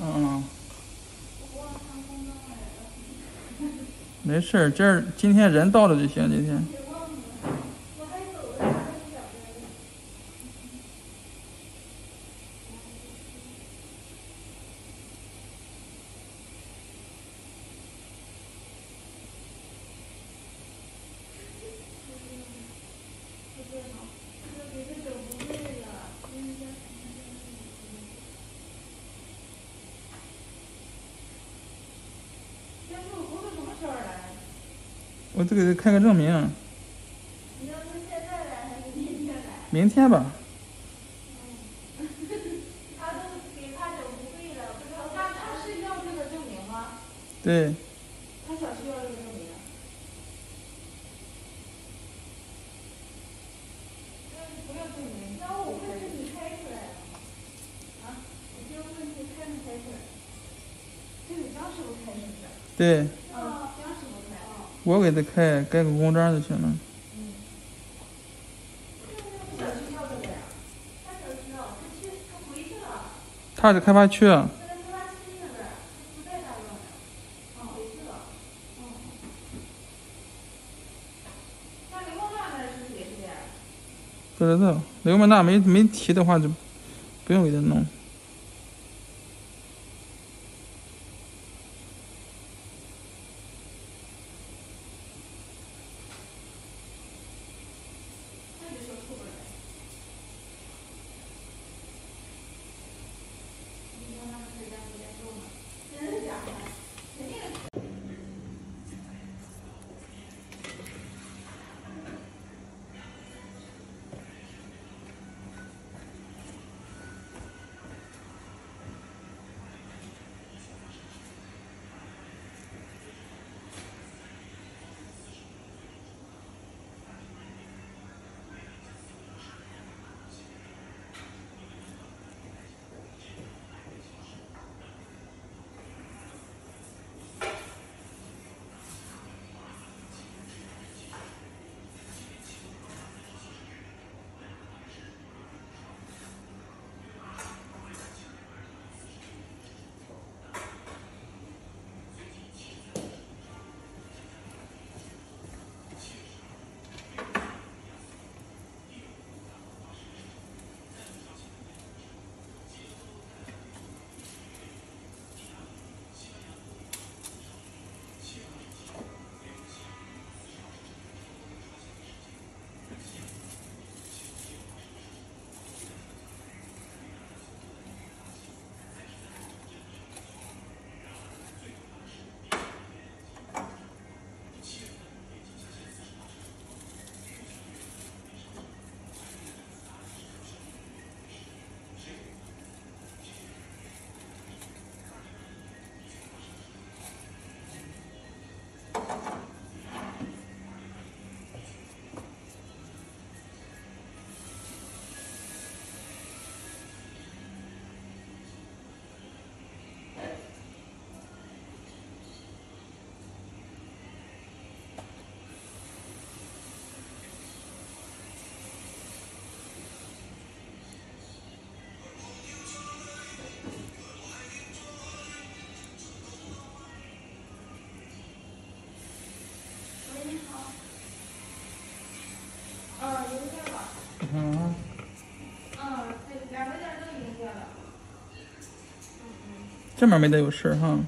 嗯。没事儿，今儿今天人到了就行。今天。我这个开个证明。你要是现在来还是明天来？明天吧。他都给他整不会了，不知道他他是要这个证明吗？对。他想需要这个证明。不要证明，那我问是你开出来的。啊？我就问你开没开出来？这个张师傅开？对。我给他开，盖个公章就行了。他是开发区。不知道，刘梦娜没没提的话，就不用给他弄。这面没得有事哈。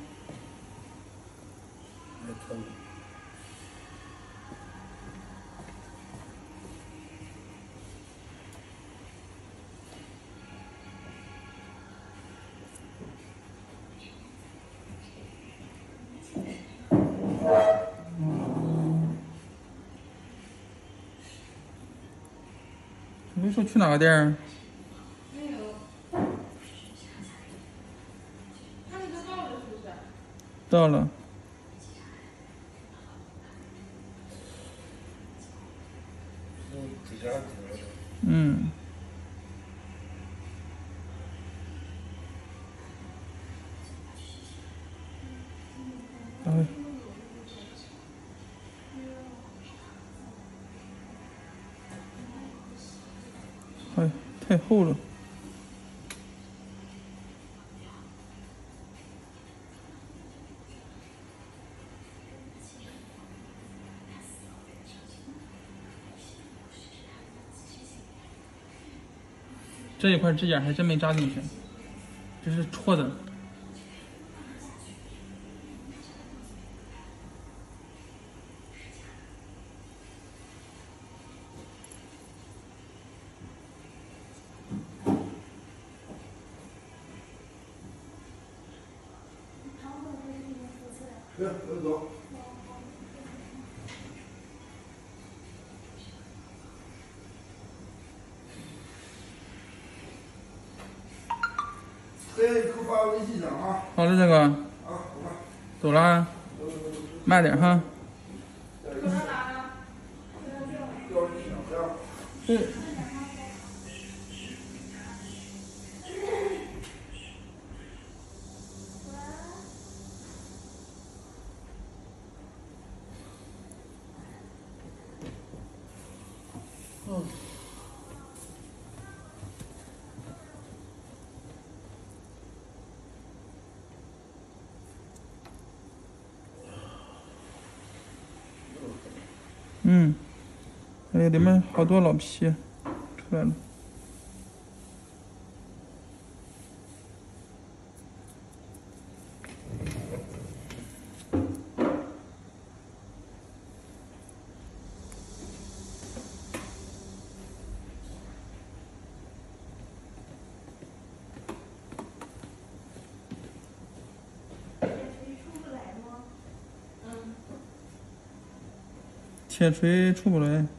没说去哪个店？儿到了。嗯。哎。哎，太厚了。这一块指甲还真没扎进去，这是戳的。走。给给我发微信上啊。好了，大哥，啊，好吧。走了啊，慢点哈。嗯。嗯，哎呀，里面好多老皮出来了。铁锤出不来。